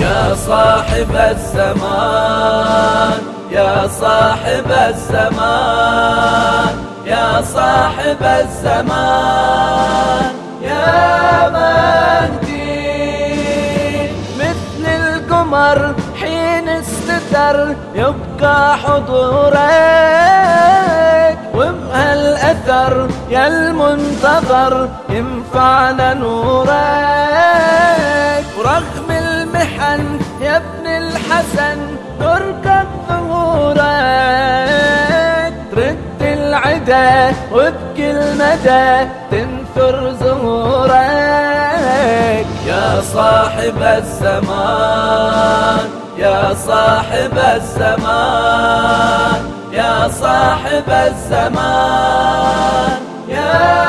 يا صاحب الزمان يا صاحب الزمان يا صاحب الزمان يا مهدي القمر حين استتر يبقى حضورك. وبهالأثر يا المنتظر ينفعنا نورك. ورغم المحن يا ابن الحسن نركض ظهورك. ترد العدا وبكل مدى تنثر زهورك. يا صاحب الزمان. صاحب الزمان يا صاحب الزمان يا